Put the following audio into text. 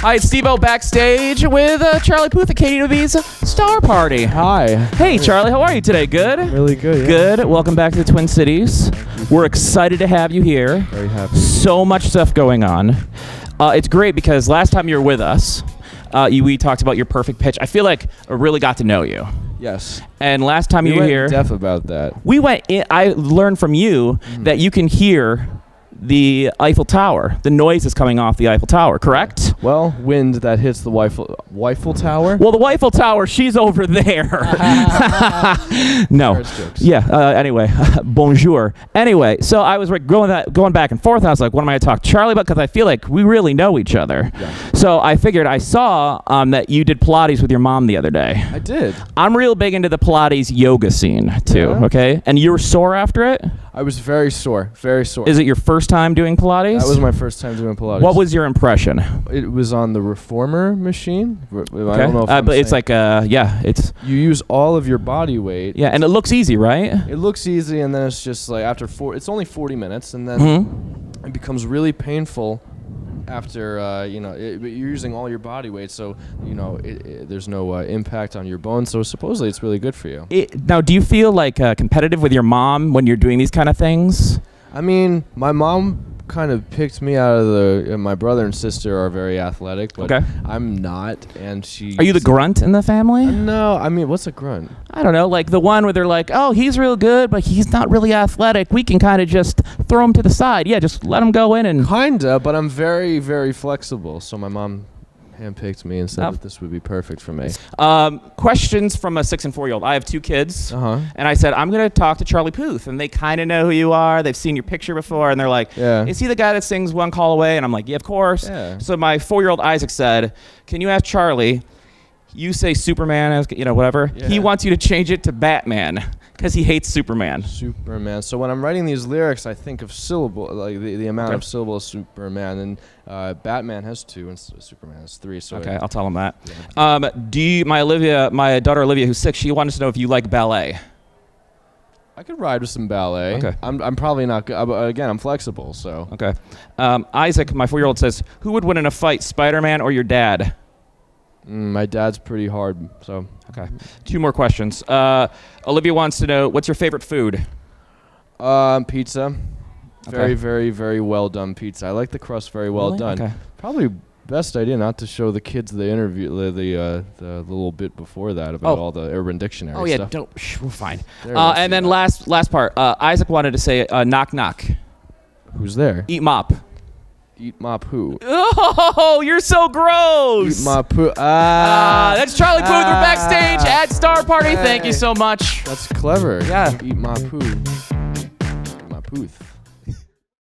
Hi, it's Steve-O backstage with uh, Charlie Puth at KDWB's Star Party. Hi. Hey, Charlie, how are you today? Good? Really good. Yeah. Good. Welcome back to the Twin Cities. We're excited to have you here. Very happy. So much stuff going on. Uh, it's great because last time you were with us, uh, you, we talked about your perfect pitch. I feel like I really got to know you. Yes. And last time We you were here, deaf about that. we went. In, I learned from you that you can hear the Eiffel Tower. The noise is coming off the Eiffel Tower. Correct? Well, wind that hits the Weifel, Weifel Tower. Well, the Eiffel Tower, she's over there. no. Yeah. Uh, anyway, bonjour. Anyway, so I was like, going that going back and forth. I was like, what am I going to talk to Charlie about? Because I feel like we really know each other. Yeah. So I figured I saw um, that you did Pilates with your mom the other day. I did. I'm real big into the Pilates yoga scene too. Yeah? Okay, and you were sore after it. I was very sore. Very sore. Is it your first time doing Pilates? that was my first time doing Pilates. What was your impression? It was on the reformer machine. R- I Okay. don't know if uh, I'm but it's saying- like uh, yeah, it's you use all of your body weight. yeah, and it looks easy, right? It looks easy, and then it's just like after four. It's only 40 minutes, and then hmm it becomes really painful after uh, you know it, but you're using all your body weight so you know it, it, there's no uh, impact on your bones so supposedly it's really good for you It, now, do you feel like uh, competitive with your mom when you're doing these kind of things? i mean my mom kind of picked me out of the uh, my brother and sister are very athletic but Okay. i'm not and she Are you the grunt in the family? no i mean what's a grunt I don't know, like the one where they're like, "Oh, he's real good, but he's not really athletic. We can kind of just throw him to the side. Yeah, just let him go in and." kinda but i'm very very flexible so my mom handpicked me and said Oh. that this would be perfect for me Um, questions from a six and four year old. I have two kids. uh-huh And I said, I'm going to talk to Charlie Puth. And they kind of know who you are. They've seen your picture before. And they're like, yeah Is he the guy that sings One Call Away? And I'm like, Yeah, of course. yeah So my four year old Isaac said, Can you ask Charlie? You say Superman, as you know, whatever. He wants you to change it to Batman because he hates Superman. Superman. So when I'm writing these lyrics, I think of syllable, like the, the amount Okay. of syllables Superman, and uh, Batman has two, and Superman has three. So Okay, it- I'll tell him that. yeah. Um, do you, my Olivia, my daughter Olivia, who's six, she wanted to know if you like ballet. I could ride with some ballet. Okay. I'm, I'm probably not good. Again, I'm flexible, so Okay. Um, Isaac, my four year old, says, Who would win in a fight, Spider Man or your dad? Mm, my dad's pretty hard. So Okay. Two more questions. Uh, Olivia wants to know what's your favorite food? um, pizza, very Okay. very very well done pizza. I like the crust very well Really? done. Okay. Probably best idea not to show the kids the interview, the the, uh, the little bit before that about Oh. all the Urban Dictionary Oh yeah, stuff. don't. Shh, we're fine. Uh, and then that. last last part. Uh, Isaac wanted to say uh, knock knock, who's there? eat mop. Eat my poo. Oh, you're so gross. Eat my poo. Ah, Ah, that's Charlie Puth. We're backstage Ah. at Star Party. Thank you so much. That's clever. Yeah. Eat my poo. Eat my pooth.